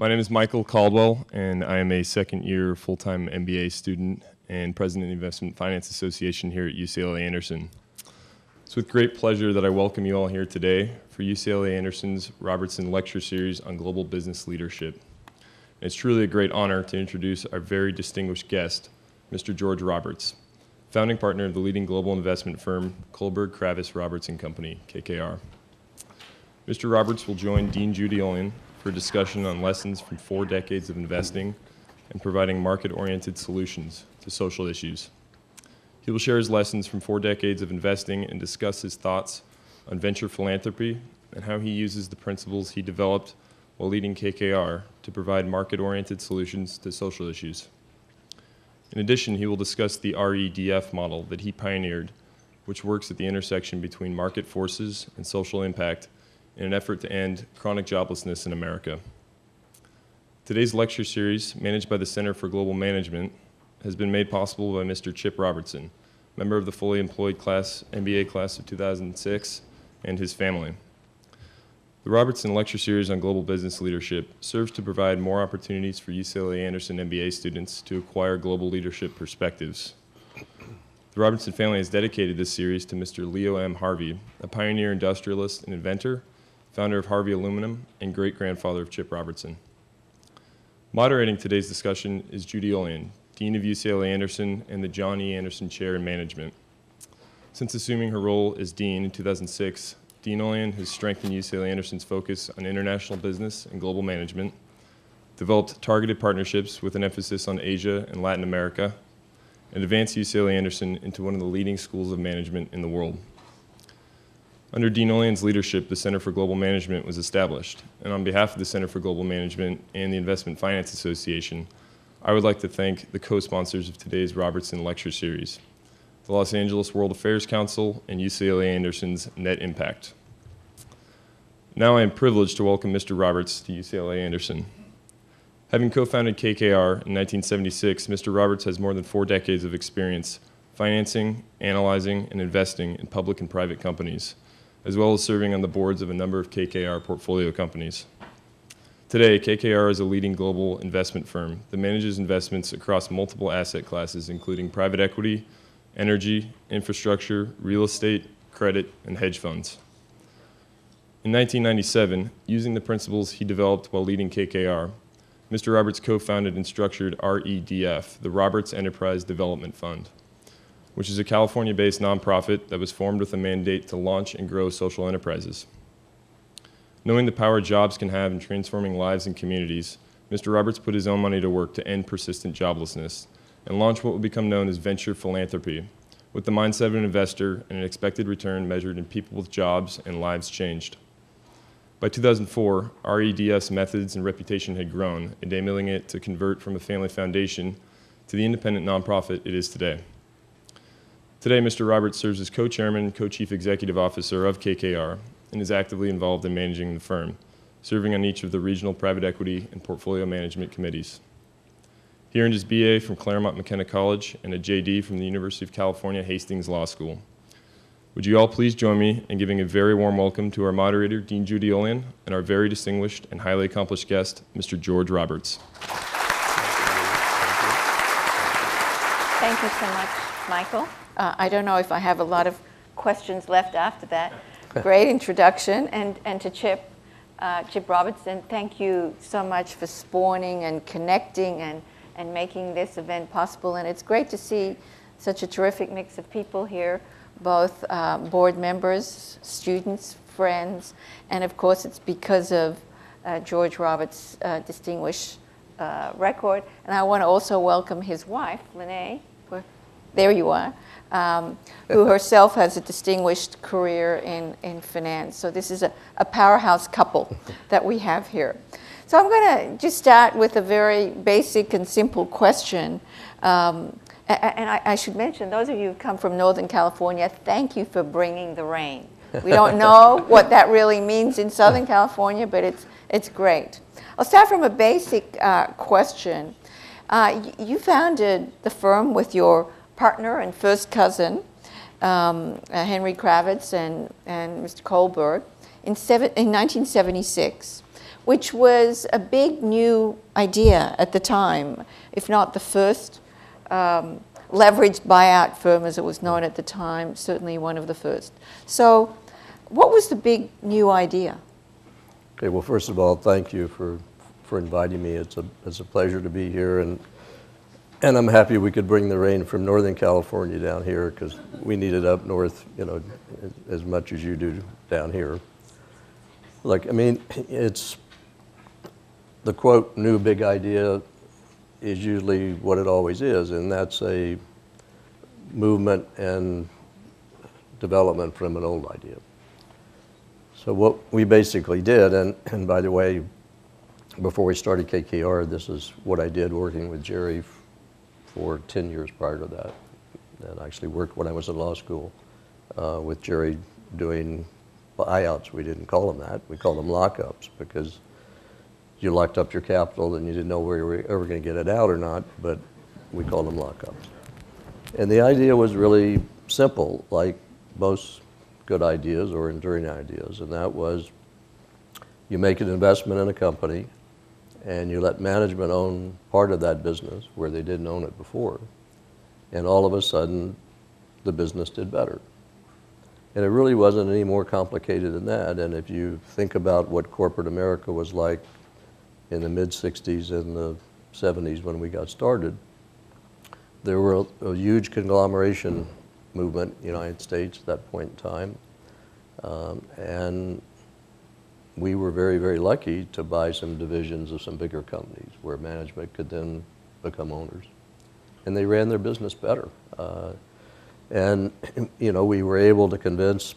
My name is Michael Caldwell, and I am a second year full time MBA student and president of the Investment Finance Association here at UCLA Anderson. It's with great pleasure that I welcome you all here today for UCLA Anderson's Robertson Lecture Series on Global Business Leadership. It's truly a great honor to introduce our very distinguished guest, Mr. George Roberts, founding partner of the leading global investment firm Kohlberg Kravis Roberts and Company, KKR. Mr. Roberts will join Dean Judy Olian for discussion on lessons from four decades of investing and providing market-oriented solutions to social issues. He will share his lessons from four decades of investing and discuss his thoughts on venture philanthropy and how he uses the principles he developed while leading KKR to provide market-oriented solutions to social issues. In addition, he will discuss the REDF model that he pioneered, which works at the intersection between market forces and social impact in an effort to end chronic joblessness in America. Today's lecture series, managed by the Center for Global Management, has been made possible by Mr. Chip Robertson, member of the fully employed class, MBA class of 2006, and his family. The Robertson Lecture Series on Global Business Leadership serves to provide more opportunities for UCLA Anderson MBA students to acquire global leadership perspectives. The Robertson family has dedicated this series to Mr. Leo M. Harvey, a pioneer industrialist and inventor, founder of Harvey Aluminum, and great-grandfather of Chip Robertson. Moderating today's discussion is Judy Olian, Dean of UCLA Anderson and the John E. Anderson Chair in Management. Since assuming her role as Dean in 2006, Dean Olian has strengthened UCLA Anderson's focus on international business and global management, developed targeted partnerships with an emphasis on Asia and Latin America, and advanced UCLA Anderson into one of the leading schools of management in the world. Under Dean Olian's leadership, the Center for Global Management was established, and on behalf of the Center for Global Management and the Investment Finance Association, I would like to thank the co-sponsors of today's Robertson Lecture Series, the Los Angeles World Affairs Council and UCLA Anderson's Net Impact. Now I am privileged to welcome Mr. Roberts to UCLA Anderson. Having co-founded KKR in 1976, Mr. Roberts has more than four decades of experience financing, analyzing, and investing in public and private companies, as well as serving on the boards of a number of KKR portfolio companies. Today, KKR is a leading global investment firm that manages investments across multiple asset classes, including private equity, energy, infrastructure, real estate, credit, and hedge funds. In 1997, using the principles he developed while leading KKR, Mr. Roberts co-founded and structured REDF, the Roberts Enterprise Development Fund, which is a California-based nonprofit that was formed with a mandate to launch and grow social enterprises. Knowing the power jobs can have in transforming lives and communities, Mr. Roberts put his own money to work to end persistent joblessness and launch what will become known as venture philanthropy, with the mindset of an investor and an expected return measured in people with jobs and lives changed. By 2004, REDF's methods and reputation had grown, enabling it to convert from a family foundation to the independent nonprofit it is today. Today, Mr. Roberts serves as co-chairman co-chief executive officer of KKR and is actively involved in managing the firm, serving on each of the regional private equity and portfolio management committees. He earned his BA from Claremont McKenna College and a JD from the University of California Hastings Law School. Would you all please join me in giving a very warm welcome to our moderator, Dean Judy Olian, and our very distinguished and highly accomplished guest, Mr. George Roberts. Thank you so much, Michael. Uh, I don't know if I have a lot of questions left after that. Great introduction. And, and to Chip, uh, Chip Robertson, thank you so much for spawning and connecting and, and making this event possible. And it's great to see such a terrific mix of people here, both uh, board members, students, friends, and of course it's because of uh, George Roberts' uh, distinguished uh, record. And I want to also welcome his wife, Leanne. There you are um, who herself has a distinguished career in, in finance. So this is a, a powerhouse couple that we have here. So I'm going to just start with a very basic and simple question. Um, and I, I, should mention, those of you who come from Northern California, thank you for bringing the rain. We don't know what that really means in Southern California, but it's, it's great. I'll start from a basic uh, question. Uh, you founded the firm with your partner and first cousin, um, uh, Henry Kravis and, and Mr. Kohlberg, in, seven, in 1976. which was a big new idea at the time, if not the first um, leveraged buyout firm as it was known at the time, certainly one of the first. So, what was the big new idea? Okay, well, first of all, thank you for, for inviting me. It's a, it's a pleasure to be here, and, and I'm happy we could bring the rain from Northern California down here because we need it up north, you know, as, much as you do down here. Like, I mean, it's the quote, new big idea is usually what it always is, and that's a movement and development from an old idea. So what we basically did, and, and by the way, before we started KKR, this is what I did working with Jerry for 10 years prior to that. And actually worked when I was in law school uh, with Jerry doing buyouts. We didn't call them that. We called them lockups because you locked up your capital and you didn't know where you were ever going to get it out or not, but we called them lockups. And the idea was really simple, like most good ideas or enduring ideas, and that was you make an investment in a company and you let management own part of that business where they didn't own it before, and all of a sudden the business did better. And it really wasn't any more complicated than that. And if you think about what corporate America was like in the mid 60s and the 70s when we got started, there were a, huge conglomeration movement in the United States at that point in time. Um, and we were very, very lucky to buy some divisions of some bigger companies where management could then become owners. And they ran their business better. Uh, and, you know, we were able to convince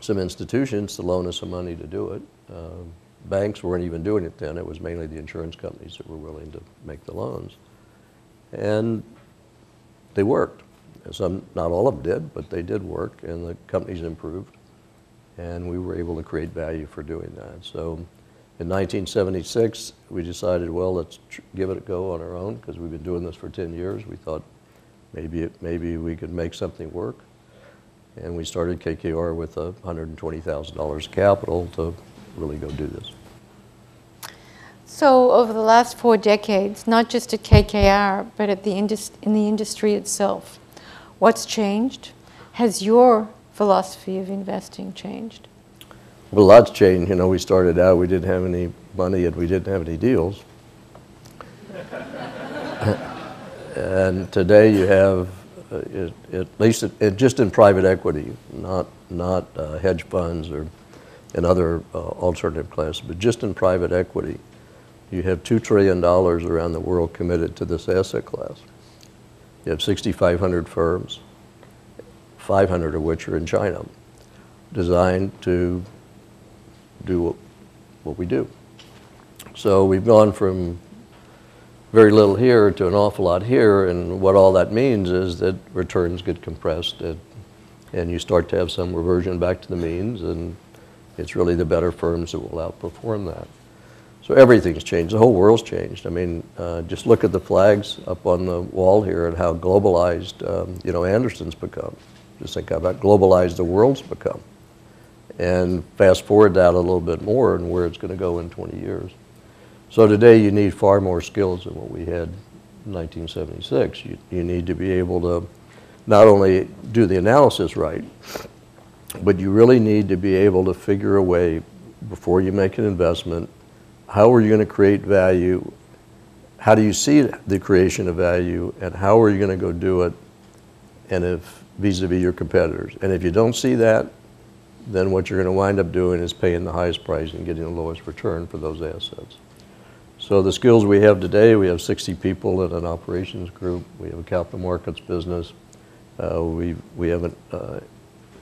some institutions to loan us some money to do it. Um, banks weren't even doing it then. It was mainly the insurance companies that were willing to make the loans. And they worked. Some, not all of them did, but they did work, and the companies improved, and we were able to create value for doing that. So in 1976, we decided, well, let's give it a go on our own, because we've been doing this for 10 years. We thought maybe, it, maybe we could make something work. And we started KKR with a $120,000 capital to really go do this. So over the last four decades, not just at KKR, but at the in the industry itself, what's changed? Has your philosophy of investing changed? Well, lot's changed. You know, we started out, we didn't have any money and we didn't have any deals. and today you have, uh, it, at least it, it just in private equity, not, not uh, hedge funds or in other uh, alternative classes, but just in private equity, you have $2 trillion around the world committed to this asset class. You have 6,500 firms, 500 of which are in China, designed to do what, what we do. So we've gone from very little here to an awful lot here, and what all that means is that returns get compressed, and, and you start to have some reversion back to the means, and it's really the better firms that will outperform that. So everything's changed. The whole world's changed. I mean, uh, just look at the flags up on the wall here and how globalized, um, you know, Anderson's become. Just think how about globalized the world's become. And fast forward that a little bit more and where it's going to go in 20 years. So today you need far more skills than what we had in 1976. You, you need to be able to not only do the analysis right, but you really need to be able to figure a way before you make an investment how are you going to create value? How do you see the creation of value? And how are you going to go do it? And if vis-a-vis your competitors. And if you don't see that, then what you're going to wind up doing is paying the highest price and getting the lowest return for those assets. So the skills we have today, we have 60 people in an operations group. We have a capital markets business. Uh, we, we have an, uh,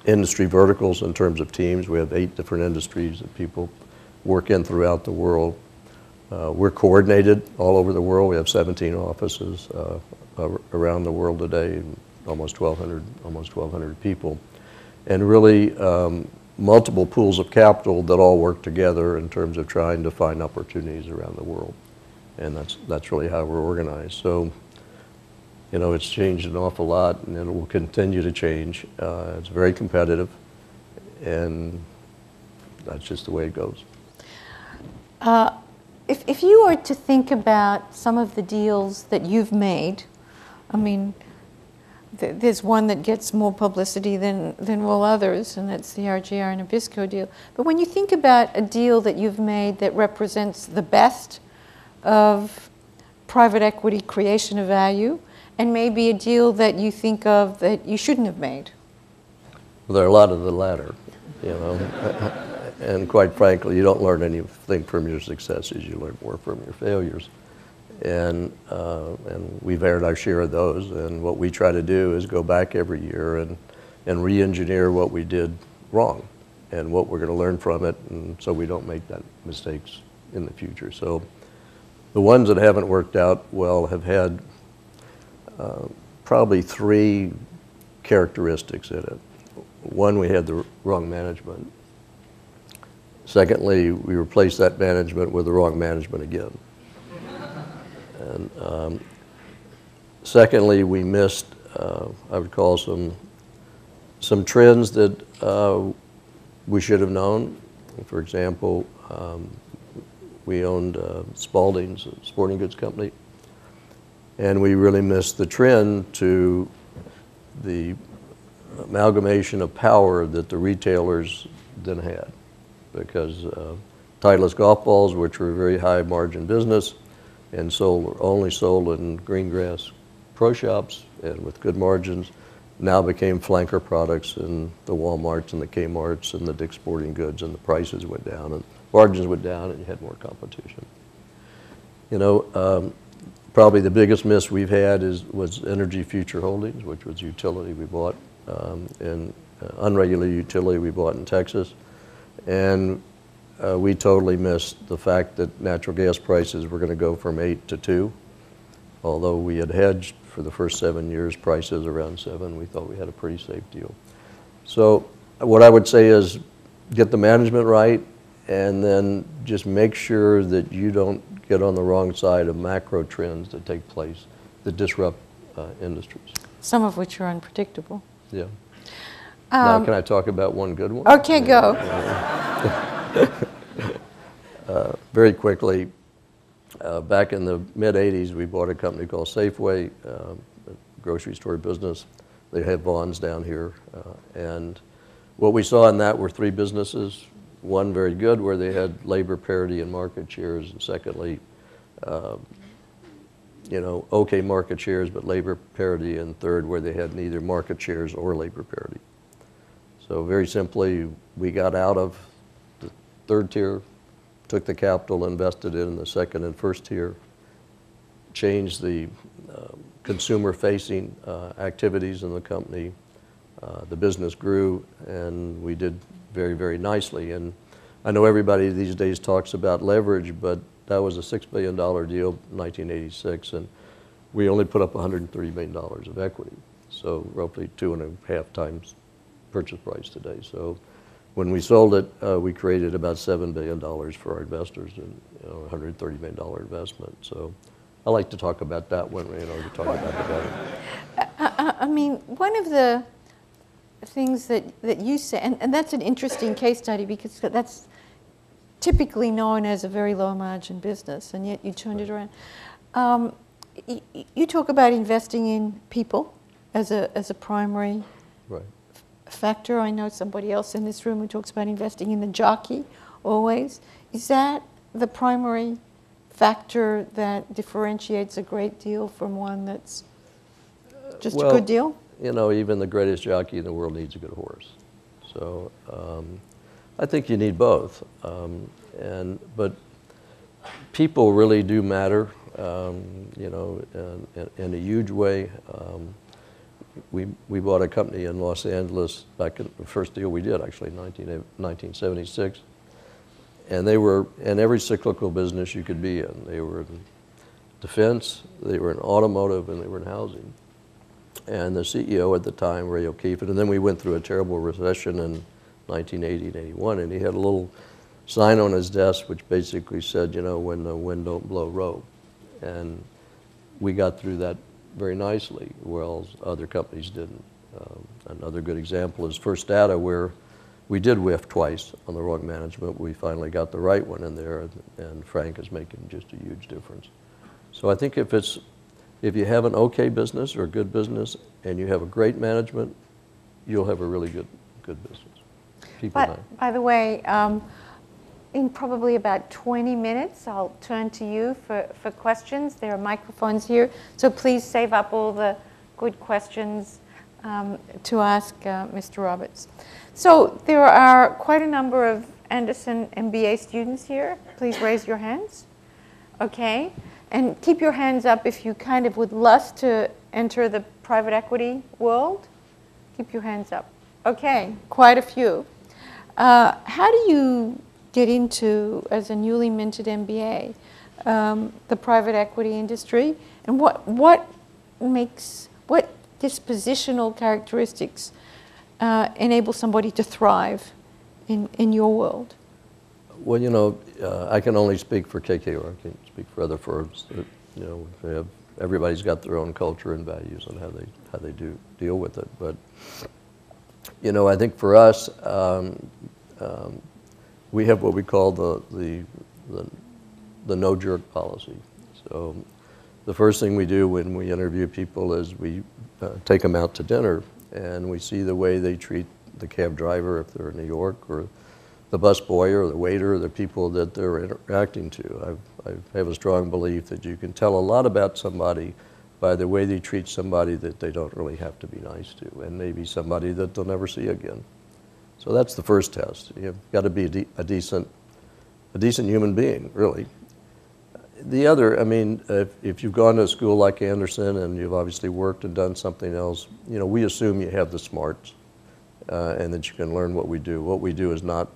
industry verticals in terms of teams. We have eight different industries that people work in throughout the world. Uh, we're coordinated all over the world. We have 17 offices uh, around the world today, almost 1,200, almost 1,200 people, and really um, multiple pools of capital that all work together in terms of trying to find opportunities around the world, and that's that's really how we're organized. So, you know, it's changed an awful lot, and it will continue to change. Uh, it's very competitive, and that's just the way it goes. If, if you were to think about some of the deals that you've made, I mean, th- there's one that gets more publicity than, than all others, and that's the RJR and Nabisco deal. But when you think about a deal that you've made that represents the best of private equity creation of value, and maybe a deal that you think of that you shouldn't have made, Well, There are a lot of the latter, you know. And quite frankly, you don't learn anything from your successes, you learn more from your failures. And, uh, and we've had our share of those, and what we try to do is go back every year and, and re-engineer what we did wrong and what we're going to learn from it, and so we don't make that mistakes in the future. So the ones that haven't worked out well have had uh, probably three characteristics in it. One, we had the wrong management. Secondly, we replaced that management with the wrong management again. And um, secondly, we missed, uh, I would call some, some trends that uh, we should have known. For example, um, we owned uh, Spalding's sporting goods company, and we really missed the trend to the amalgamation of power that the retailers then had. Because uh, Titleist golf balls, which were a very high margin business, and sold, only sold in green grass pro shops and with good margins, now became flanker products in the Walmarts and the Kmarts and the Dick's Sporting Goods, and the prices went down, and margins went down, and you had more competition. You know, um, probably the biggest miss we've had is, was Energy Future Holdings, which was utility we bought, um, and uh, unregulated utility we bought in Texas. And uh, we totally missed the fact that natural gas prices were going to go from eight to two. Although we had hedged for the first seven years prices around seven, we thought we had a pretty safe deal. So what I would say is get the management right and then just make sure that you don't get on the wrong side of macro trends that take place that disrupt uh, industries. some of which are unpredictable. Yeah. Now, Um, can I talk about one good one? Okay, go. very quickly, uh, back in the mid-'80s, we bought a company called Safeway, a grocery store business. They had bonds down here. uh, And what we saw in that were three businesses. One very good, where they had labor parity and market shares. And secondly, um, you know, okay market shares, but labor parity. And third, where they had neither market shares or labor parity. So very simply, we got out of third tier, took the capital, invested it in the second and first tier, changed the um, consumer-facing uh, activities in the company. Uh, The business grew, and we did very, very nicely. And I know everybody these days talks about leverage, but that was a $6 billion deal in 1986, and we only put up $130 million of equity. So roughly two and a half times purchase price today. So when we sold it, uh, we created about $7 billion for our investors and, you know, a $130 million investment. So I like to talk about that when, you know, we talk about the value. I, I mean, one of the things that, that you say, and, and that's an interesting case study because that's typically known as a very low margin business, and yet you turned it around. Um, you talk about investing in people as a, as a primary Right. Factor. I know somebody else in this room who talks about investing in the jockey always. Is that the primary factor that differentiates a great deal from one that's just a good deal? You know, even the greatest jockey in the world needs a good horse. So um, I think you need both. Um, and but people really do matter. Um, you know, in, in, in a huge way. Um, we we bought a company in Los Angeles back in the first deal we did actually in 19, 1976, and they were in every cyclical business you could be in. They were in defense, they were in automotive, and they were in housing and the CEO at the time, Ray O'Keefe, and then we went through a terrible recession in 1980 and 81, and he had a little sign on his desk which basically said, you know, when the wind don't blow, row. And we got through that very nicely, whereas other companies didn't. Um, another good example is First Data, where we did whiff twice on the wrong management. We finally got the right one in there, and- Frank is making just a huge difference. So I think if it's, if you have an okay business or a good business, and you have a great management, you'll have a really good, good business. People. But, by the way, um, in probably about 20 minutes, I'll turn to you for, for questions. There are microphones here, so please save up all the good questions um, to ask uh, Mr. Roberts. So there are quite a number of Anderson MBA students here. Please raise your hands. Okay, and keep your hands up if you kind of would lust to enter the private equity world. Keep your hands up. Okay, quite a few. Uh, how do you get into, as a newly minted MBA, um, the private equity industry? And what, what makes, what dispositional characteristics uh, enable somebody to thrive in, in your world? Well, you know, uh, I can only speak for KKR. I can't speak for other firms. That, you know, have, everybody's got their own culture and values and how they how they do deal with it. But you know, I think for us, um, um, we have what we call the the the, the no jerk policy. So the first thing we do when we interview people is we uh, take them out to dinner and we see the way they treat the cab driver if they're in New York or the busboy or the waiter or the people that they're interacting to. I've, I have a strong belief that you can tell a lot about somebody by the way they treat somebody that they don't really have to be nice to, and maybe somebody that they'll never see again. So that's the first test. You've got to be a, de- a decent, a decent human being, really. The other, I mean, if, if you've gone to a school like Anderson and you've obviously worked and done something else, you know, we assume you have the smarts uh, and that you can learn what we do. What we do is not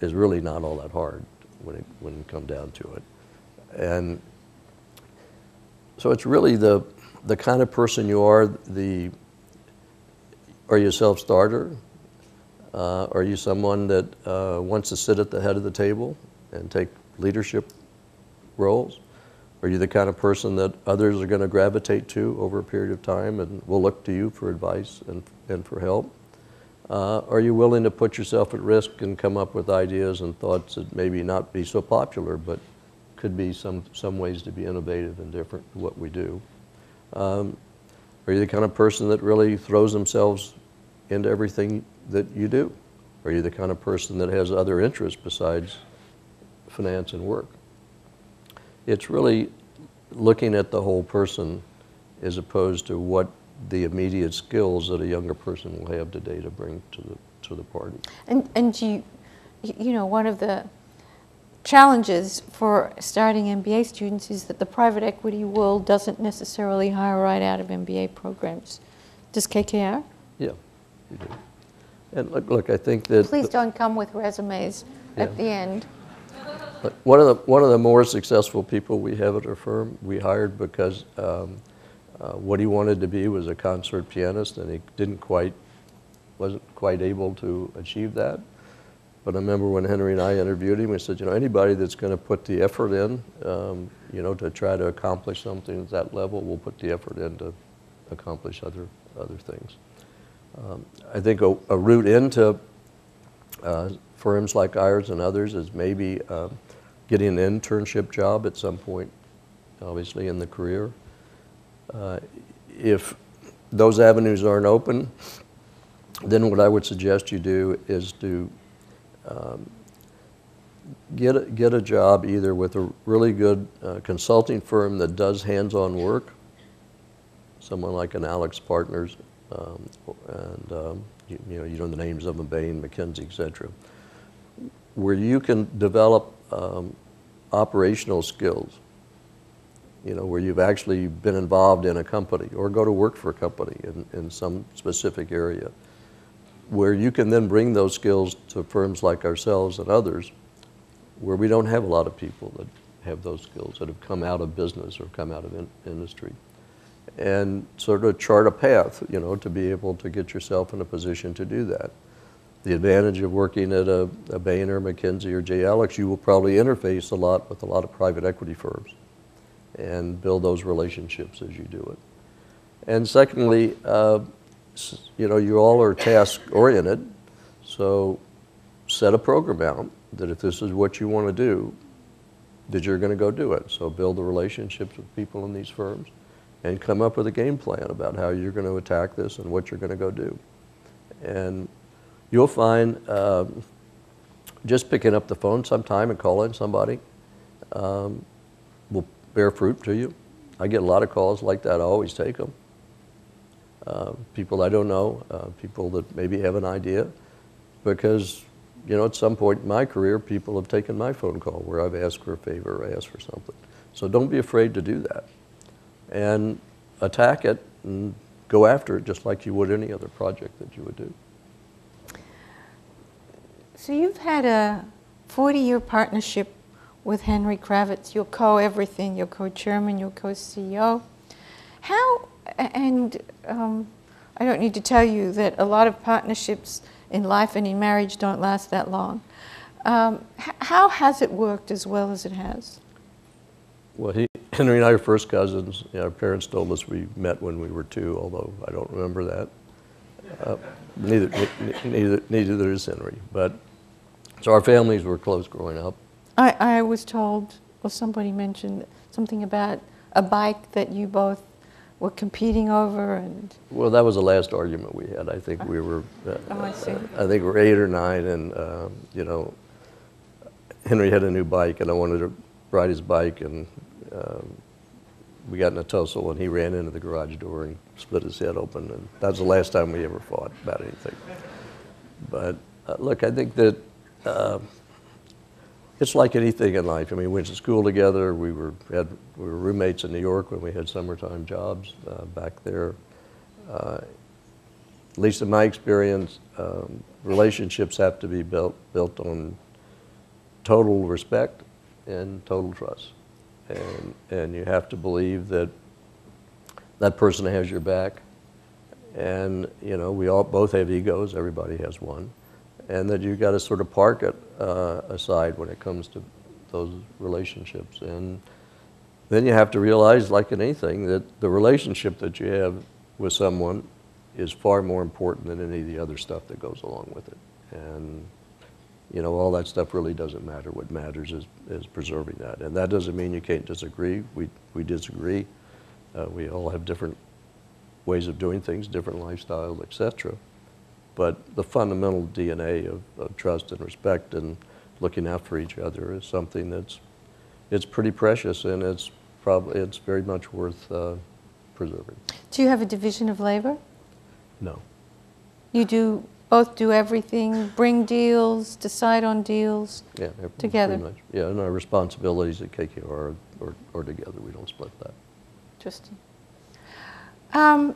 is really not all that hard when it, when it come down to it. And so it's really the, the kind of person you are, the, are you a self-starter? Uh, are you someone that uh, wants to sit at the head of the table and take leadership roles? Are you the kind of person that others are going to gravitate to over a period of time and will look to you for advice and, and for help? Uh, are you willing to put yourself at risk and come up with ideas and thoughts that maybe not be so popular, but could be some, some ways to be innovative and different to what we do? Um, are you the kind of person that really throws themselves into everything that you do? Are you the kind of person that has other interests besides finance and work? It's really looking at the whole person as opposed to what the immediate skills that a younger person will have today to bring to the, to the party. And, and you, you know, one of the challenges for starting MBA students is that the private equity world doesn't necessarily hire right out of MBA programs. Does KKR? Yeah, you do. And look, look, I think that. Please don't come with resumes at the end. One of the, one of the more successful people we have at our firm, we hired because um, uh, what he wanted to be was a concert pianist, and he didn't quite, wasn't quite able to achieve that. But I remember when Henry and I interviewed him, we said, you know, anybody that's going to put the effort in, um, you know, to try to accomplish something at that level, will put the effort in to accomplish other, other things. Um, I think a, a route into uh, firms like ours and others is maybe um, getting an internship job at some point, obviously in the career. Uh, If those avenues aren't open, then what I would suggest you do is to um, get, a, get a job either with a really good uh, consulting firm that does hands-on work, someone like an AlixPartners, um, and um, you, you know, you know the names of them, Bain, McKinsey, et cetera, where you can develop um, operational skills, you know, where you've actually been involved in a company or go to work for a company in, in some specific area, where you can then bring those skills to firms like ourselves and others, where we don't have a lot of people that have those skills that have come out of business or come out of in, industry and sort of chart a path, you know, to be able to get yourself in a position to do that. The advantage of working at a, a Bain or McKinsey or J. Alex, you will probably interface a lot with a lot of private equity firms and build those relationships as you do it. And secondly, uh, you know, you all are task oriented, So set a program out that if this is what you want to do, that you're going to go do it. So build the relationships with people in these firms and come up with a game plan about how you're going to attack this and what you're going to go do. And you'll find um, just picking up the phone sometime and calling somebody um, will bear fruit to you. I get a lot of calls like that. I always take them. Uh, people I don't know, uh, people that maybe have an idea, because you know at some point in my career, people have taken my phone call where I've asked for a favor or asked for something. So don't be afraid to do that, and attack it and go after it just like you would any other project that you would do. So you've had a 40-year partnership with Henry Kravis, your co-everything, your co-chairman, your co-CEO. How, and um, I don't need to tell you that a lot of partnerships in life and in marriage don't last that long. Um, how has it worked as well as it has? Well, he, Henry and I are first cousins. You know, our parents told us we met when we were two, although I don't remember that. Uh, neither, ne- neither, neither does Henry. But so our families were close growing up. I, I was told, or somebody mentioned something about a bike that you both were competing over, and Well, that was the last argument we had. I think we were. Uh, Oh, I see. I think we were eight or nine, and um, you know, Henry had a new bike, and I wanted to ride his bike, and um, we got in a tussle, and he ran into the garage door and split his head open, and that was the last time we ever fought about anything. But uh, look, I think that uh, it's like anything in life. I mean, we went to school together. We were had we were roommates in New York when we had summertime jobs uh, back there. Uh, at least in my experience, um, relationships have to be built built on total respect and total trust, and and you have to believe that that person has your back, and you know we all both have egos. Everybody has one, and that you've got to sort of park it uh, aside when it comes to those relationships, and then you have to realize, like in anything, that the relationship that you have with someone is far more important than any of the other stuff that goes along with it. And, you know, all that stuff really doesn't matter. What matters is, is preserving that. And that doesn't mean you can't disagree. We, we disagree. Uh, we all have different ways of doing things, different lifestyles, etc. But the fundamental DNA of, of trust and respect and looking out for each other is something that's it's pretty precious and it's probably it's very much worth uh, preserving. do you have a division of labor? No. You do both do everything, bring deals, decide on deals. Yeah. pretty Together. much. Yeah, and our responsibilities at KKR are, are, are together. We don't split that. Interesting. Um,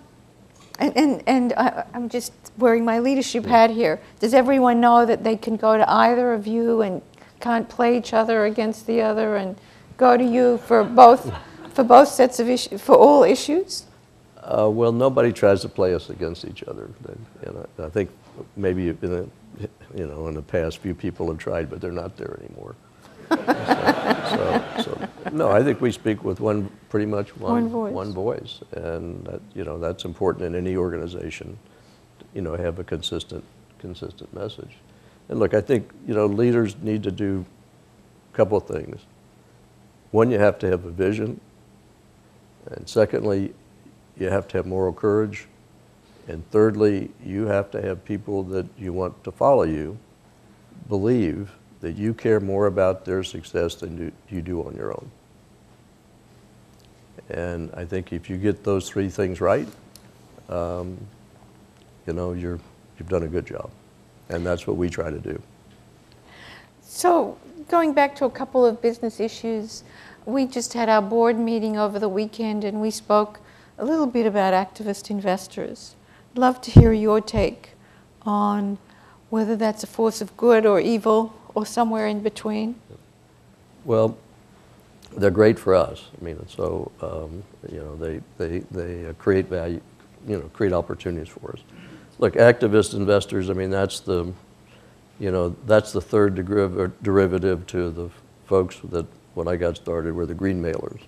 and and, and I, I'm just wearing my leadership hat here. Does everyone know that they can go to either of you and can't play each other against the other and go to you for both for both sets of issues for all issues? Uh, well, nobody tries to play us against each other. They- You know, I think maybe in the, you know, in the past, few people have tried, but they're not there anymore. so, so, so, no, I think we speak with one, pretty much one, One voice. one voice, and that, you know that's important in any organization. You know, have a consistent, consistent message. And look, I think you know leaders need to do a couple of things. One, you have to have a vision, and secondly, you have to have moral courage. And thirdly, you have to have people that you want to follow you believe that you care more about their success than you, do on your own. And I think if you get those three things right, um, you know, you're, you've done a good job. And that's what we try to do. So, going back to a couple of business issues, we just had our board meeting over the weekend and we spoke a little bit about activist investors. Love to hear your take on whether that's a force of good or evil or somewhere in between. Well, they're great for us. I mean, so um, you know, they they they uh, create value, you know, create opportunities for us. Look, activist investors. I mean, that's the, you know, that's the third deriv- derivative to the folks that when I got started were the green mailers.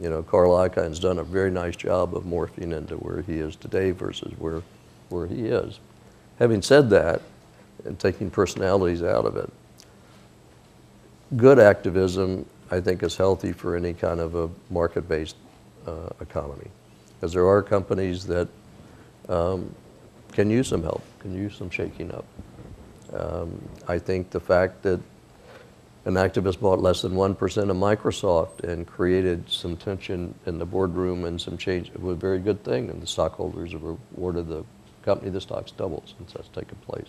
You know, Carl Icahn's done a very nice job of morphing into where he is today versus where where he is. Having said that, and taking personalities out of it. Good activism, I think, is healthy for any kind of a market-based uh, economy. Because there are companies that um, can use some help, can use some shaking up. Um, I think the fact that an activist bought less than 1% of Microsoft and created some tension in the boardroom and some change it was a very good thing, and the stockholders have rewarded the company, the stock's doubled since that's taken place.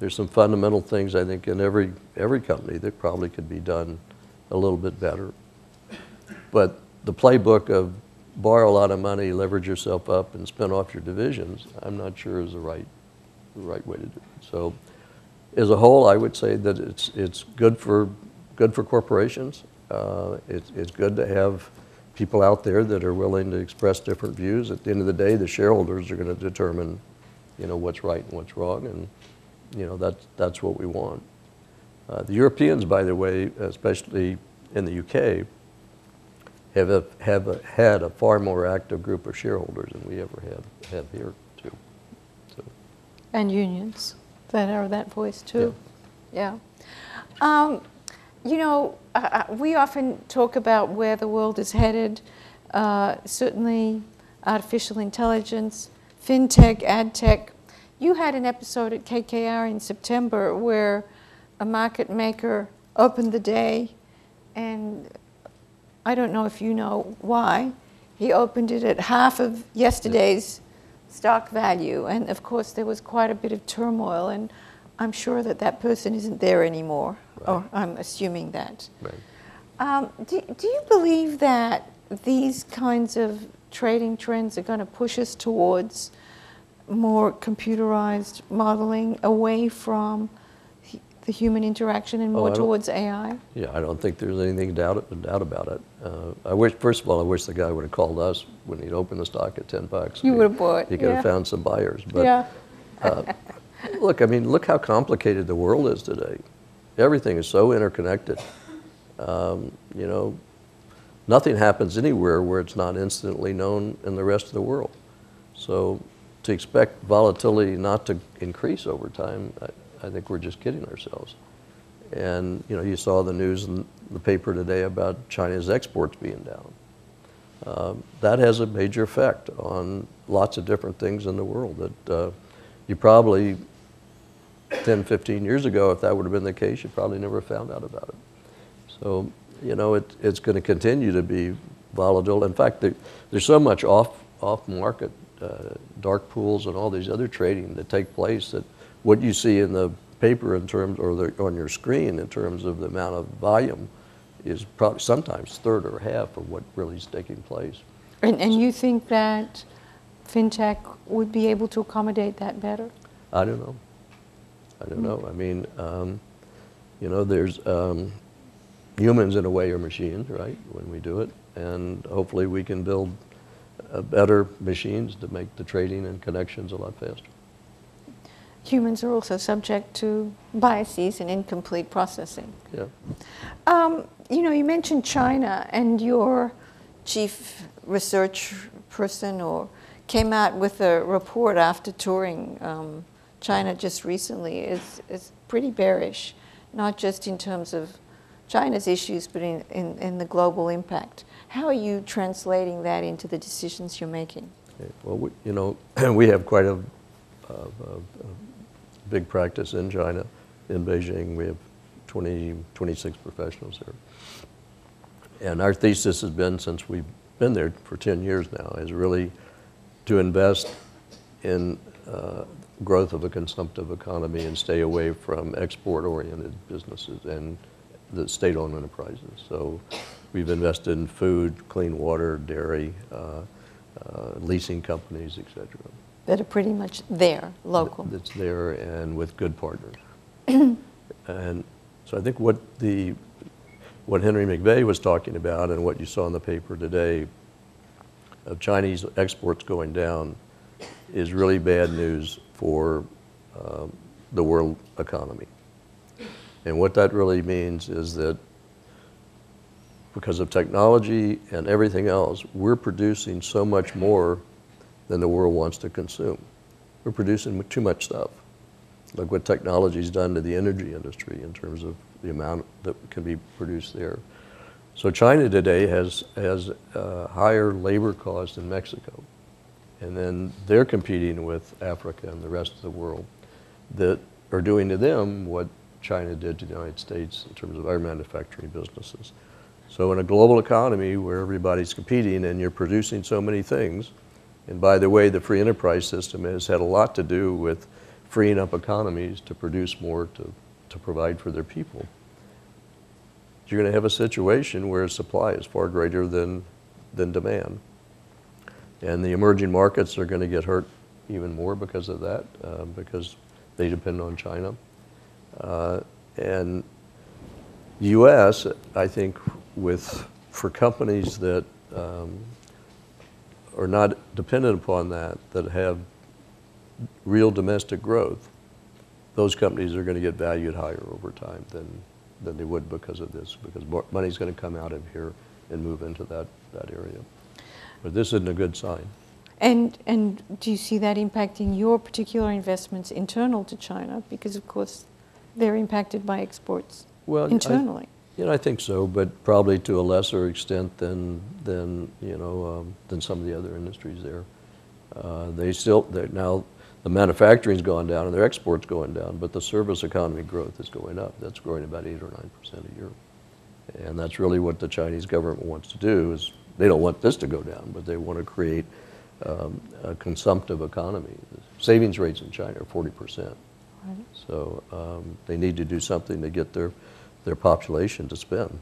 There's some fundamental things, I think, in every, every company that probably could be done a little bit better. But the playbook of borrow a lot of money, leverage yourself up, and spin off your divisions, I'm not sure is the right, the right way to do it. So as a whole, I would say that it's, it's good for, good for corporations. Uh, it's, it's good to have people out there that are willing to express different views. At the end of the day, the shareholders are going to determine, you know, what's right and what's wrong, and, you know, that's, that's what we want. Uh, the Europeans, by the way, especially in the UK, have, a, have a, had a far more active group of shareholders than we ever have, have here, too. So, And unions that are that voice too. Yeah. Um, you know, uh, uh, we often talk about where the world is headed. Uh, certainly, artificial intelligence, fintech, ad tech. You had an episode at KKR in September where a market maker opened the day, and I don't know if you know why. He opened it at half of yesterday's stock value. And of course, there was quite a bit of turmoil, and I'm sure that that person isn't there anymore, or I'm assuming that. right. Um, do, do you believe that these kinds of trading trends are going to push us towards more computerized modeling away from the human interaction and Oh, more don't- towards AI? Yeah, I don't think there's anything doubt, doubt about it. Uh, I wish, first of all, I wish the guy would have called us when he'd opened the stock at 10 bucks. You would have bought, He could yeah. have found some buyers. But yeah. look, I mean, look how complicated the world is today. Everything is so interconnected. Um, you know, nothing happens anywhere where it's not instantly known in the rest of the world. So to expect volatility not to increase over time, I, I think we're just kidding ourselves. And you know, you saw the news the paper today about China's exports being down. Um, that has a major effect on lots of different things in the world that uh, you probably 10, 15 years ago, if that would have been the case, you probably never found out about it. So, you know, it, it's going to continue to be volatile. In fact, there, there's so much off, off-market uh, dark pools and all these other trading that take place that what you see in the paper in terms, or the, on your screen in terms of the amount of volume is probably sometimes third or half of what really is taking place. And, and you think that fintech would be able to accommodate that better? I don't know. I don't know. I mean, um, you know, there's um, humans in a way are machines, right? When we do it, and hopefully we can build uh, better machines to make the trading and connections a lot faster. Humans are also subject to biases and incomplete processing. Yeah. Um, you know, you mentioned China, and your chief research person or came out with a report after touring um, China just recently is, is pretty bearish, not just in terms of China's issues, but in, in, in the global impact. How are you translating that into the decisions you're making? Well, we, you know, we have quite a, a, a, big practice in China, in Beijing. We have 20, 26 professionals there. And our thesis has been, since we've been there for 10 years now, is really to invest in uh, growth of a consumptive economy and stay away from export-oriented businesses and the state-owned enterprises. So we've invested in food, clean water, dairy, uh, uh, leasing companies, et cetera. That are pretty much there, local. That's there and with good partners. and so I think what the what Henry McVey was talking about and what you saw in the paper today of Chinese exports going down is really bad news for um, the world economy. And what that really means is that because of technology and everything else, we're producing so much more than the world wants to consume. We're producing too much stuff. Look what technology's done to the energy industry in terms of the amount that can be produced there. So China today has, has uh, higher labor costs than Mexico. And then they're competing with Africa and the rest of the world that are doing to them what China did to the United States in terms of our manufacturing businesses. So in a global economy where everybody's competing and you're producing so many things, and by the way, the free enterprise system has had a lot to do with freeing up economies to produce more to, to provide for their people. You're going to have a situation where supply is far greater than, than demand. And the emerging markets are going to get hurt even more because of that, uh, because they depend on China. Uh, and U.S., I think, with for companies that um, are not dependent upon that, that have real domestic growth, those companies are going to get valued higher over time than, than they would because of this, because more money's going to come out of here and move into that, that area. But this isn't a good sign. And, and do you see that impacting your particular investments internal to China? Because of course, they're impacted by exports Well, I- internally. You know, I think so, but probably to a lesser extent than, than, you know, um, than some of the other industries there. Uh, They still, now, the manufacturing's gone down and their export's going down, but the service economy growth is going up. That's growing about eight or nine percent a year. And that's really what the Chinese government wants to do, is, they don't want this to go down, but they want to create um, a consumptive economy. The Savings rates in China are forty percent. Right. So um, they need to do something to get their, their population to spend.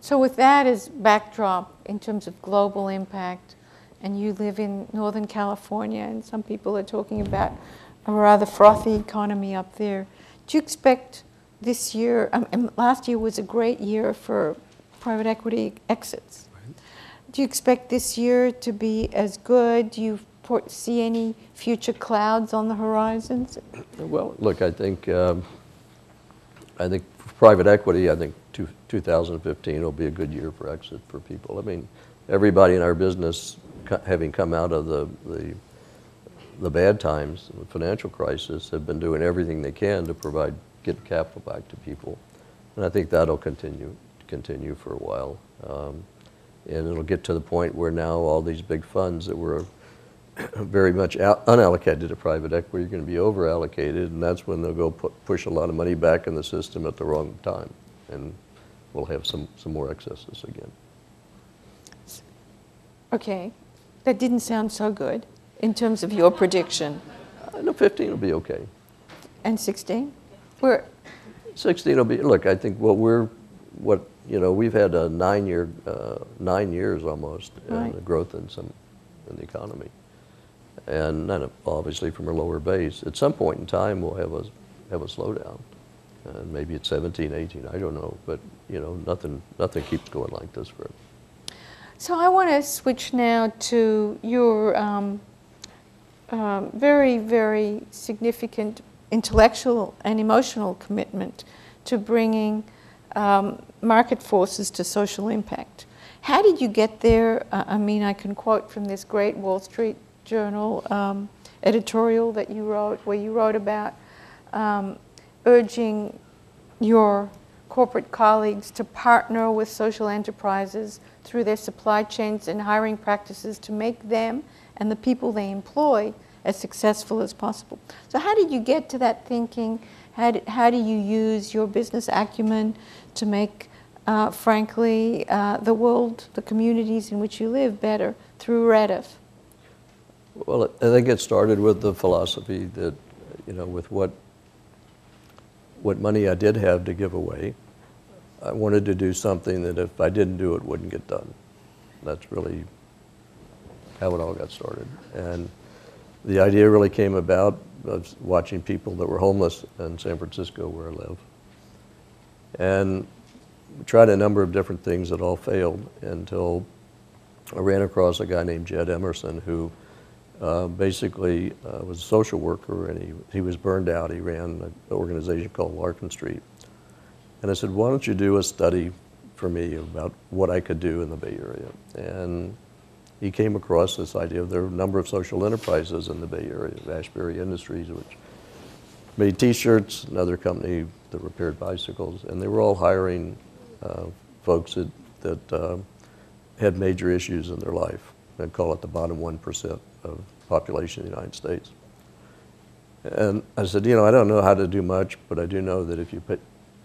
So with that as backdrop in terms of global impact, and you live in Northern California, and some people are talking about a rather frothy economy up there, do you expect this year, um, um, last year was a great year for private equity exits. Do you expect this year to be as good? Do you see any future clouds on the horizons? Well, look, I think, um, I think for private equity, I think two- 2015 will be a good year for exit for people. I mean, everybody in our business, having come out of the, the, the bad times, the financial crisis, have been doing everything they can to provide, get capital back to people. And I think that'll continue, continue for a while. Um, And it'll get to the point where now all these big funds that were very much unallocated to private equity are going to be over-allocated, and that's when they'll go pu- push a lot of money back in the system at the wrong time, and we'll have some, some more excesses again. Okay, that didn't sound so good in terms of your prediction. Uh, No, 15 will be okay. And 16? We're, 16 will be, look, I think what we're, what, you know, we've had a nine-year, uh, nine years almost in Right. growth in some, in the economy. And obviously from a lower base. At some point in time, we'll have a, have a slowdown. And maybe it's 17, 18, I don't know, but, you know, nothing, nothing keeps going like this forever. So I want to switch now to your um, um, very, very significant intellectual and emotional commitment to bringing um, market forces to social impact. How did you get there? Uh, I mean, I can quote from this great Wall Street Journal um, editorial that you wrote, where you wrote about um, urging your corporate colleagues to partner with social enterprises through their supply chains and hiring practices to make them and the people they employ as successful as possible. So, how did you get to that thinking? How, did, how do you use your business acumen to make, uh, frankly, uh, the world, the communities in which you live better through REDF? Well, I think it started with the philosophy that, you know, with what, what money I did have to give away, I wanted to do something that if I didn't do it, wouldn't get done. That's really how it all got started. And the idea really came about of watching people that were homeless in San Francisco where I live. And we tried a number of different things that all failed until I ran across a guy named Jed Emerson who uh, basically uh, was a social worker and he, he was burned out. He ran an organization called Larkin Street. And I said, why don't you do a study for me about what I could do in the Bay Area? And he came across this idea of there are a number of social enterprises in the Bay Area, Ashbury Industries, which made T-shirts, another company that repaired bicycles, and they were all hiring uh, folks that, that uh, had major issues in their life. I'd call it the bottom 1% of population in the United States. And I said, you know, I don't know how to do much, but I do know that if you put,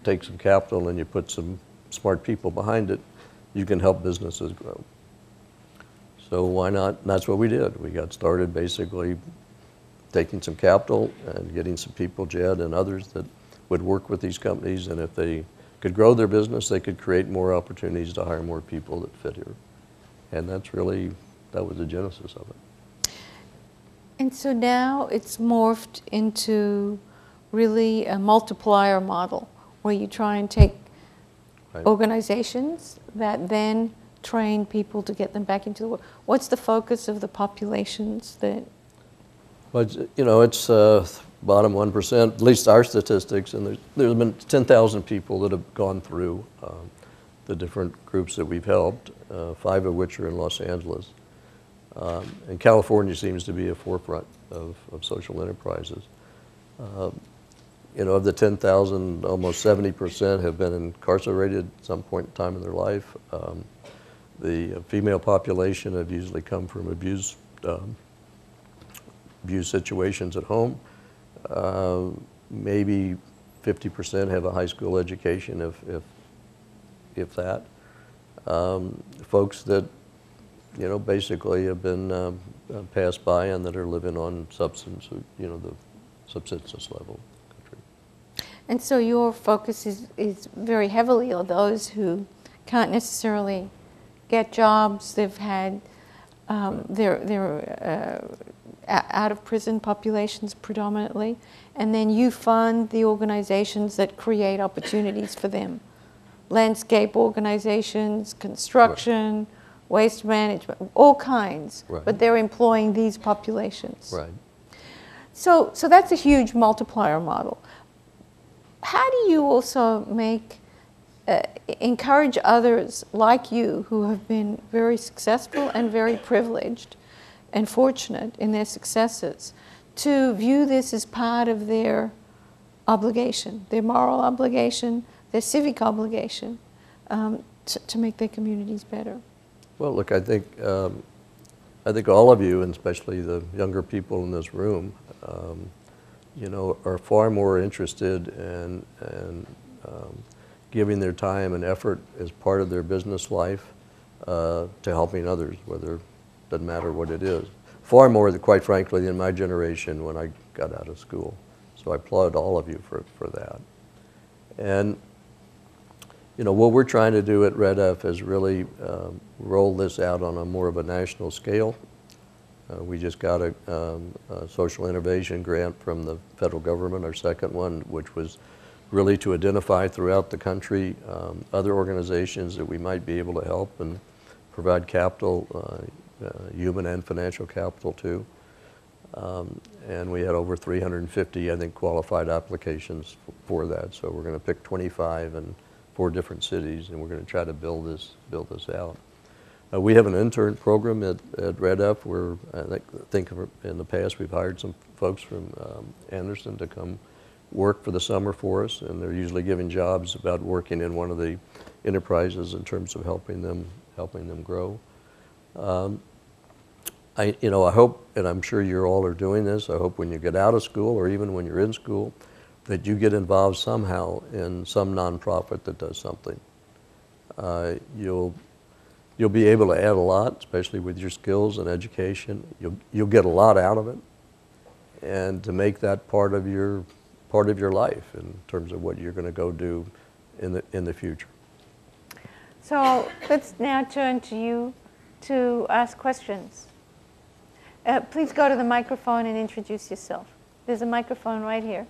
take some capital and you put some smart people behind it, you can help businesses grow. So why not? And that's what we did. We got started basically taking some capital and getting some people, Jed and others, that would work with these companies. And if they could grow their business, they could create more opportunities to hire more people that fit here. And that's really, that was the genesis of it. And so now it's morphed into really a multiplier model where you try and take Right. organizations that then train people to get them back into the work. What's the focus of the populations that, Well, you know, it's uh, bottom 1%, at least our statistics, and there's, there's been 10,000 people that have gone through um, the different groups that we've helped, uh, five of which are in Los Angeles. Um, And California seems to be a forefront of, of social enterprises. Um, You know, of the 10,000, almost 70% have been incarcerated at some point in time in their life. Um, The female population have usually come from abuse um, abuse situations at home. Uh, maybe 50% have a high school education, if, if, if that. Um, folks that, you know, basically have been um, passed by and that are living on substance, you know, the subsistence level. And so your focus is, is very heavily on those who can't necessarily get jobs, they've had, um, they're, they're uh, out of prison populations predominantly, and then you fund the organizations that create opportunities for them. Landscape organizations, construction, waste management, all kinds, Right. but they're employing these populations. Right. So, so that's a huge multiplier model. How do you also make, uh, encourage others like you who have been very successful and very privileged and fortunate in their successes to view this as part of their obligation, their moral obligation, their civic obligation um, to, to make their communities better? Well, look, I think, um, I think all of you, and especially the younger people in this room, um, you know, are far more interested in, in um, giving their time and effort as part of their business life uh, to helping others, whether, doesn't matter what it is. Far more, quite frankly, than my generation when I got out of school. So I applaud all of you for, for that. And you know, what we're trying to do at REDF is really um, roll this out on a more of a national scale. Uh, we just got a, um, a social innovation grant from the federal government, our second one, which was really to identify throughout the country um, other organizations that we might be able to help and provide capital, uh, uh, human and financial capital to. Um, and we had over 350, I think, qualified applications for that. So we're going to pick 25 in four different cities, and we're going to try to build this build this out. Uh, we have an intern program at, at REDF where I think, in the past we've hired some folks from um, Anderson to come work for the summer for us, and they're usually given jobs about working in one of the enterprises in terms of helping them helping them grow. Um, I, you know, I hope, and I'm sure you all are doing this, I hope when you get out of school or even when you're in school, that you get involved somehow in some nonprofit that does something. Uh, you'll, you'll be able to add a lot, especially with your skills and education. You'll, you'll get a lot out of it. And to make that part of your, part of your life in terms of what you're going to go do in the, in the future. So let's now turn to you to ask questions. Uh, please go to the microphone and introduce yourself. There's a microphone right here,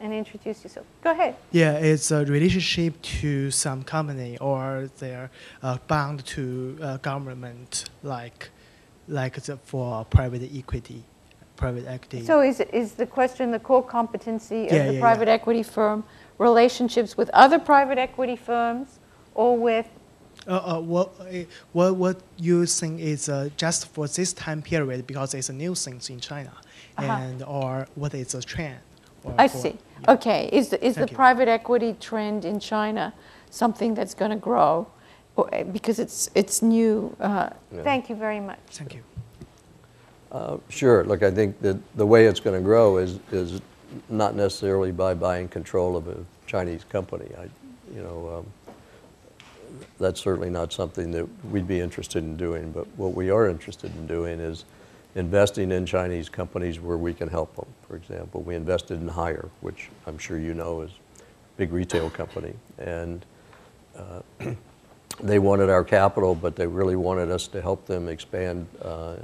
and introduce yourself. Go ahead. Yeah, it's a relationship to some company or they're uh, bound to uh, government, like like the, for private equity, private equity. So is, is the question the core competency of Yeah, the yeah, private yeah. equity firm, relationships with other private equity firms, or with, uh, uh, what uh, what what you think is uh, just for this time period because it's a new thing in China, Uh-huh. and or what is a trend? Or I for- see. yeah. Okay, is, the- is the Thank you. private equity trend in China something that's going to grow? Or- eh, Because it's, it's new. uh, Thank you very much. Thank you. Uh, Sure, look, I think that the way it's going to grow is, is not necessarily by buying control of a Chinese company. I, you know, um, that's certainly not something that we'd be interested in doing, but what we are interested in doing is investing in Chinese companies where we can help them. For example, we invested in Haier, which I'm sure you know is a big retail company, and uh, they wanted our capital, but they really wanted us to help them expand uh,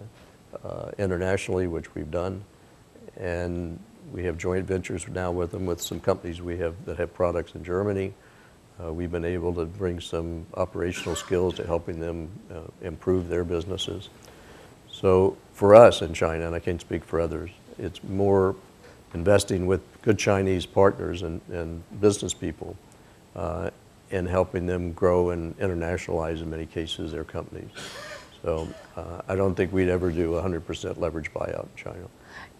uh, internationally, which we've done. And we have joint ventures now with them, with some companies we have that have products in Germany. Uh, We've been able to bring some operational skills to helping them uh, improve their businesses. So for us in China, and I can't speak for others, it's more investing with good Chinese partners and, and business people uh, and helping them grow and internationalize, in many cases, their companies. So uh, I don't think we'd ever do a 100% leverage buyout in China.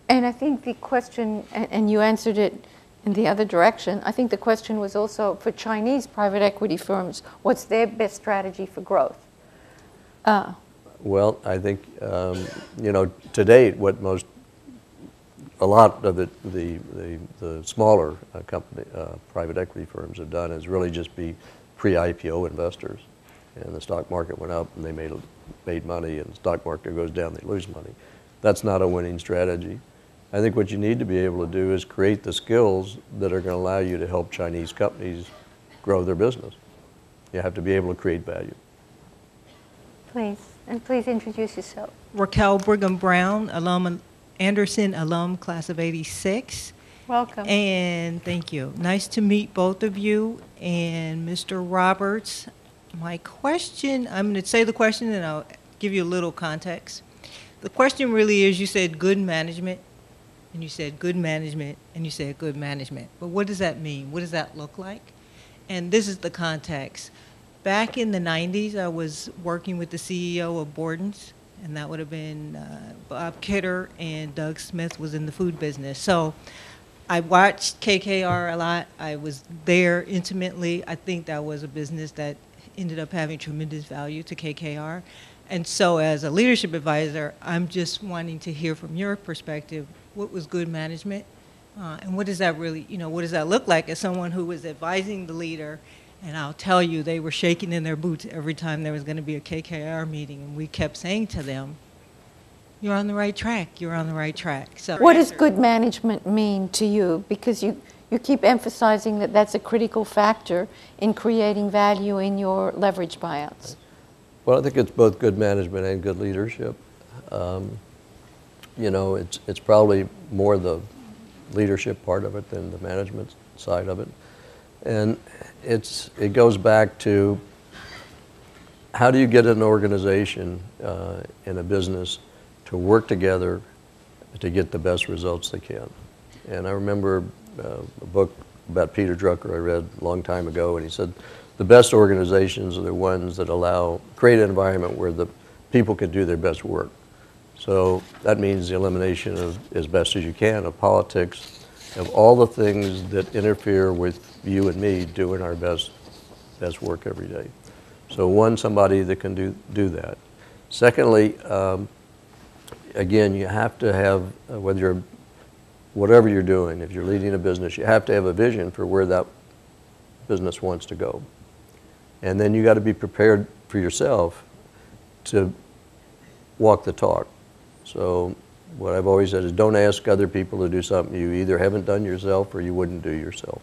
And I think the question, and you answered it in the other direction, I think the question was also for Chinese private equity firms, what's their best strategy for growth? Uh, Well, I think, um, you know, to date, what most, a lot of the, the, the, the smaller uh, company, uh, private equity firms have done is really just be pre-IPO investors. And the stock market went up and they made, made money and the stock market goes down, they lose money. That's not a winning strategy. I think what you need to be able to do is create the skills that are going to allow you to help Chinese companies grow their business. You have to be able to create value. Please, and please introduce yourself. Raquel Brigham Brown, alum, Anderson alum, class of 86. Welcome. And thank you. Nice to meet both of you. And Mr. Roberts, my question, I'm going to say the question and I'll give you a little context. The question really is you said good management, and you said good management, and you said good management. But what does that mean? What does that look like? And this is the context. Back in the 90s, I was working with the CEO of Borden's, and that would have been uh, Bob Kidder, and Doug Smith was in the food business. So I watched KKR a lot. I was there intimately. I think that was a business that ended up having tremendous value to KKR. And so, as a leadership advisor, I'm just wanting to hear from your perspective what was good management uh, and what does that really, you know, what does that look like as someone who was advising the leader? And I'll tell you, they were shaking in their boots every time there was going to be a KKR meeting. And we kept saying to them, you're on the right track, you're on the right track. So What does good management mean to you? Because you, you keep emphasizing that that's a critical factor in creating value in your leverage buyouts. Well, I think it's both good management and good leadership. Um, You know, it's, it's probably more the leadership part of it than the management side of it. And it's, it goes back to how do you get an organization uh, in a business to work together to get the best results they can? And I remember uh, a book about Peter Drucker I read a long time ago, and he said, the best organizations are the ones that allow, create an environment where the people can do their best work. So that means the elimination of, as best as you can, of politics, of all the things that interfere with you and me doing our best, best work every day. So one, somebody that can do, do that. Secondly, um, again, you have to have, uh, whether you're, whatever you're doing, if you're leading a business, you have to have a vision for where that business wants to go. And then you got to be prepared for yourself to walk the talk. So what I've always said is don't ask other people to do something you either haven't done yourself or you wouldn't do yourself,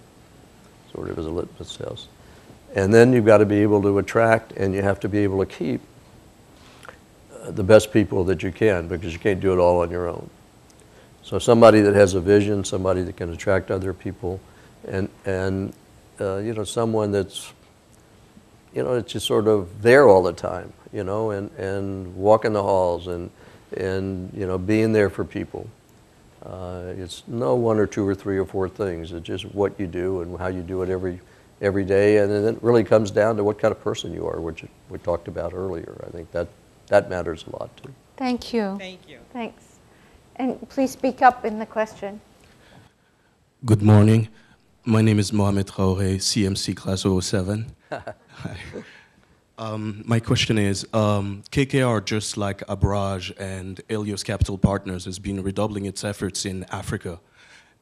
sort of as a litmus test. And then you've got to be able to attract and you have to be able to keep uh, the best people that you can because you can't do it all on your own. So somebody that has a vision, somebody that can attract other people, and, and uh, you know, someone that's, you know, it's just sort of there all the time, you know, and, and walking the halls and, and, you know, being there for people. Uh, it's no one or two or three or four things. It's just what you do and how you do it every, every day. And then it really comes down to what kind of person you are, which we talked about earlier. I think that, that matters a lot too. Thank you. Thank you. Thanks. And please speak up in the question. Good morning. My name is Mohamed Traoré, CMC Class 007. Um, my question is, um, KKR, just like Abraj and Helios Capital Partners, has been redoubling its efforts in Africa.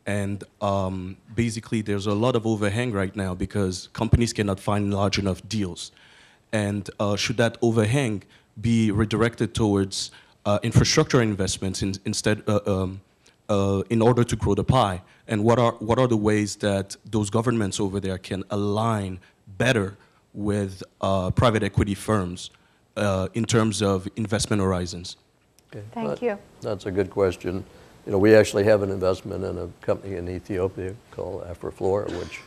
And um, basically, there's a lot of overhang right now because companies cannot find large enough deals. And uh, should that overhang be redirected towards uh, infrastructure investments in, instead, uh, um, uh, in order to grow the pie? And what are, what are the ways that those governments over there can align better with uh, private equity firms uh, in terms of investment horizons? Okay, Thank that- you. That's a good question. You know, we actually have an investment in a company in Ethiopia called Afriflora, which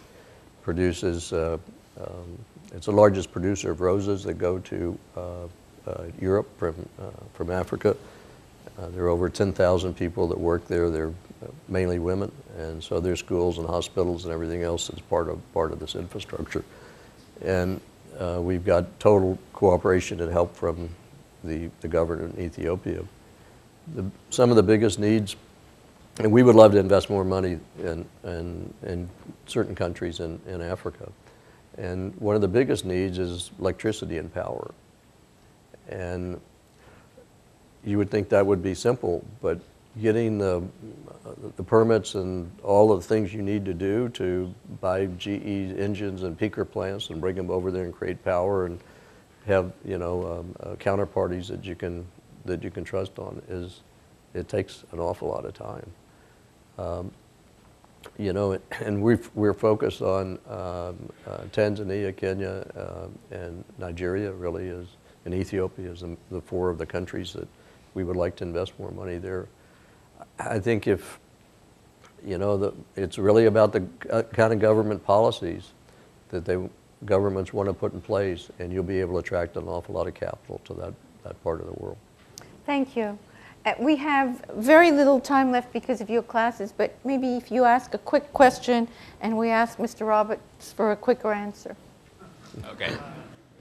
produces, uh, um, it's the largest producer of roses that go to uh, uh, Europe from, uh, from Africa. Uh, There are over 10,000 people that work there. They're uh, mainly women, and so there's schools and hospitals and everything else that's part of, part of this infrastructure. And uh, we've got total cooperation and help from the, the government in Ethiopia. The, some of the biggest needs, and we would love to invest more money in, in, in certain countries in, in Africa. And one of the biggest needs is electricity and power. And you would think that would be simple, but getting the, the permits and all of the things you need to do to buy GE engines and peaker plants and bring them over there and create power and have, you know, um, uh, counterparties that you can, that you can trust on is, it takes an awful lot of time. Um, You know, and we've, we're focused on um, uh, Tanzania, Kenya, um, and Nigeria really is, and Ethiopia is the- the four of the countries that we would like to invest more money there. I think if, you know, the, it's really about the uh, kind of government policies that they, governments want to put in place, and you'll be able to attract an awful lot of capital to that, that part of the world. Thank you. Uh, We have very little time left because of your classes, but maybe if you ask a quick question and we ask Mr. Roberts for a quicker answer. Okay.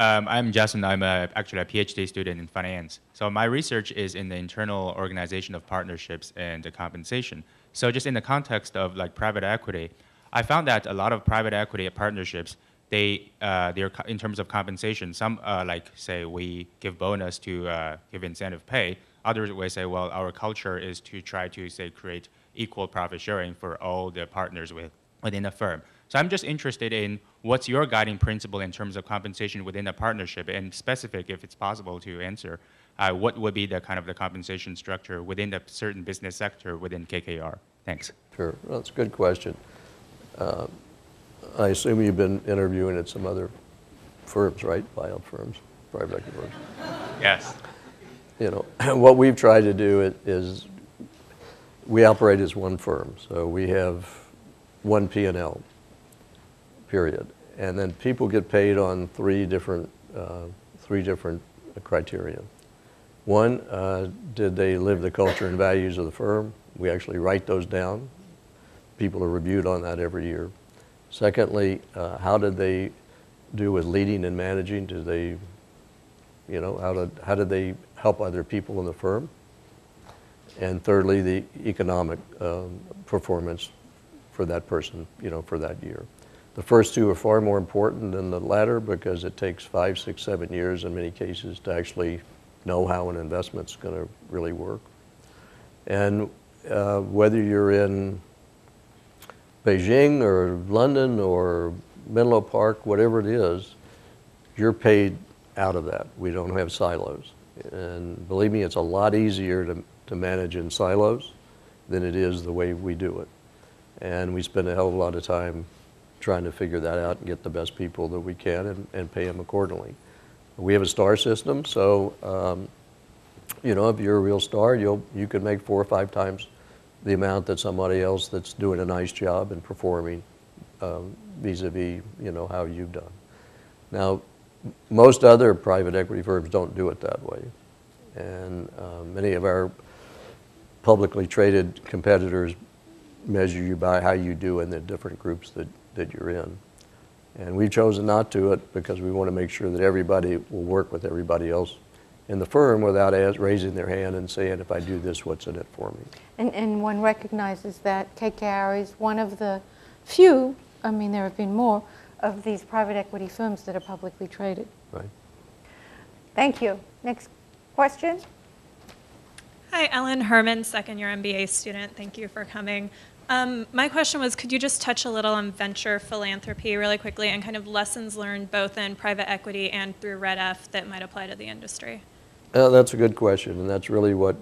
Um, I'm Justin. I'm a, actually a PhD student in finance. So my research is in the internal organization of partnerships and the compensation. So just in the context of like private equity, I found that a lot of private equity partnerships, they uh, they're in terms of compensation. Some uh, like say we give bonus to uh, give incentive pay. Others will say, well, our culture is to try to say create equal profit sharing for all the partners with within a firm. So I'm just interested in what's your guiding principle in terms of compensation within a partnership, and specific, if it's possible to answer, uh, what would be the kind of the compensation structure within a certain business sector within KKR? Thanks. Sure, well, that's a good question. Uh, I assume you've been interviewing at some other firms, right? Buyout firms, private equity firms. Yes. You know, what we've tried to do is, we operate as one firm, so we have one P and L, period. And then people get paid on three different, uh, three different criteria. One, uh, did they live the culture and values of the firm? We actually write those down. People are reviewed on that every year. Secondly, uh, how did they do with leading and managing? Did they, you know, how did, how did they help other people in the firm? And thirdly, the economic um, performance for that person, you know, for that year. The first two are far more important than the latter because it takes five, six, seven years in many cases to actually know how an investment's going to really work. And uh, whether you're in Beijing or London or Menlo Park, whatever it is, you're paid out of that. We don't have silos. And believe me, it's a lot easier to, to manage in silos than it is the way we do it. And we spend a hell of a lot of time trying to figure that out and get the best people that we can and, and pay them accordingly. We have a star system, so um, you know, if you're a real star, you'll you can make four or five times the amount that somebody else that's doing a nice job and performing um, vis-a-vis, you know, how you've done. Now, most other private equity firms don't do it that way, and uh, many of our publicly traded competitors measure you by how you do in the different groups that, that you're in. And we've chosen not to it because we want to make sure that everybody will work with everybody else in the firm without as- raising their hand and saying, if I do this, what's in it for me? And, and one recognizes that KKR is one of the few, I mean, there have been more, of these private equity firms that are publicly traded. Right? Thank you. Next question? Hi, Ellen Herman, second year MBA student. Thank you for coming. Um, my question was could you just touch a little on venture philanthropy really quickly and kind of lessons learned both in private equity and through REDF that might apply to the industry? Uh, that's a good question, and that's really what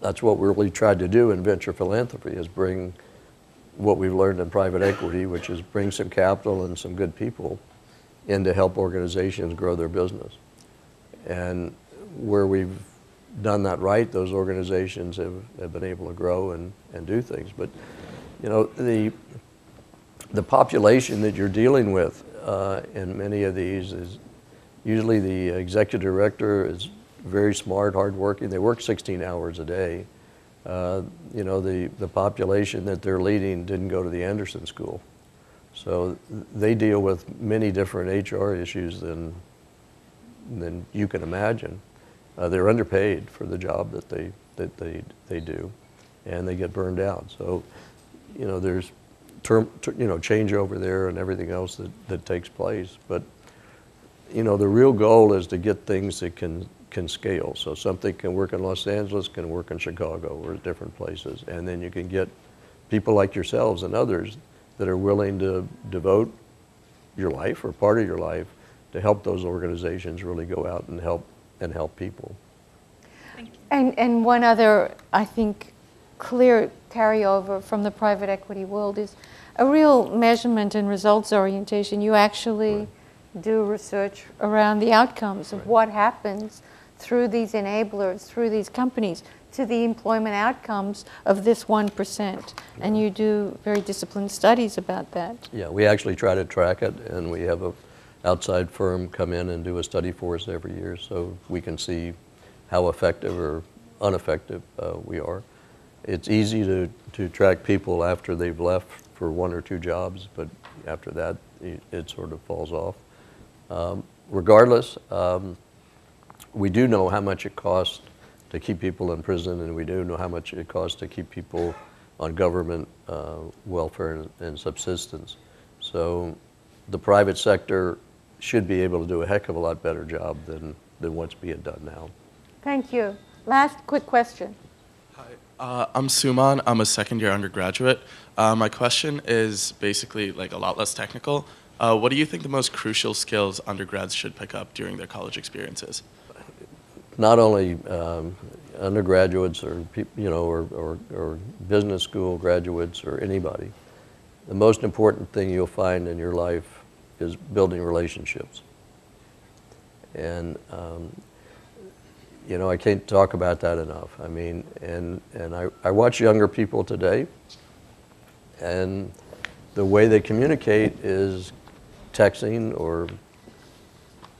that's what we really tried to do in venture philanthropy is bring what we've learned in private equity, which is bring some capital and some good people in to help organizations grow their business. And where we've done that right, those organizations have, have been able to grow and, and do things. But you know the the population that you're dealing with uh, in many of these is usually the executive director is very smart, hardworking. They work 16 hours a day. Uh, you know, the, the population that they're leading didn't go to the Anderson School. So they deal with many different HR issues than, than you can imagine. Uh, they're underpaid for the job that they, that they, they do, and they get burned out. So, you know, there's term, ter- you know, changeover there and everything else that, that takes place. But you know, the real goal is to get things that can, can scale. So something can work in Los Angeles, can work in Chicago or different places. And then you can get people like yourselves and others that are willing to devote your life or part of your life to help those organizations really go out and help and help people. And, and one other, I think, clear carryover from the private equity world is a real measurement and results orientation. You actually do research around the outcomes of what happens through these enablers, through these companies, to the employment outcomes of this 1%. And you do very disciplined studies about that. Yeah, we actually try to track it, and we have a outside firm come in and do a study for us every year, so we can see how effective or ineffective uh, we are. It's easy to, to track people after they've left for one or two jobs, but after that, it, it sort of falls off. Um, regardless, um, we do know how much it costs to keep people in prison, and we do know how much it costs to keep people on government uh, welfare and, and subsistence. So the private sector should be able to do a heck of a lot better job than, than what's being done now. Thank you. Last quick question. Uh, I'm Suman. I'm a second year undergraduate. Uh, my question is basically like a lot less technical. Uh, what do you think the most crucial skills undergrads should pick up during their college experiences? Not only um, undergraduates or peop- you know or, or, or business school graduates or anybody, the most important thing you'll find in your life is building relationships. And um, you know, I can't talk about that enough. I mean, and, and I, I watch younger people today, and the way they communicate is texting or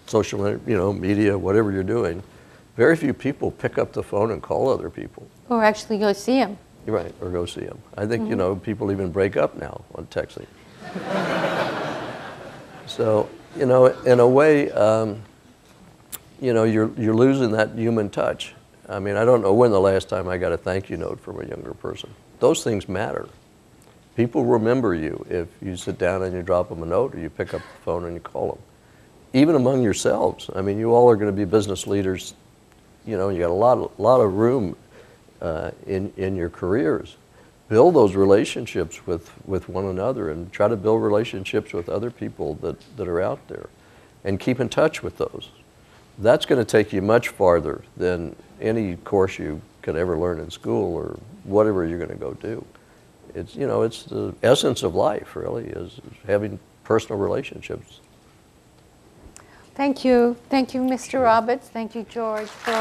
social, you know, media, whatever you're doing. Very few people pick up the phone and call other people. Or actually go see them. Right, or go see them. I think, you know, people even break up now on texting. so, you know, in a way, um, you know, you're, you're losing that human touch. I mean, I don't know when the last time I got a thank you note from a younger person. Those things matter. People remember you if you sit down and you drop them a note or you pick up the phone and you call them. Even among yourselves. I mean, you all are going to be business leaders. You know, you got a lot, of, lot of room uh, in, in your careers. Build those relationships with, with one another and try to build relationships with other people that, that are out there and keep in touch with those that's going to take you much farther than any course you could ever learn in school or whatever you're going to go do. It's you know it's the essence of life really is having personal relationships. Thank you. Thank you, Mr. Roberts. Thank you, George, for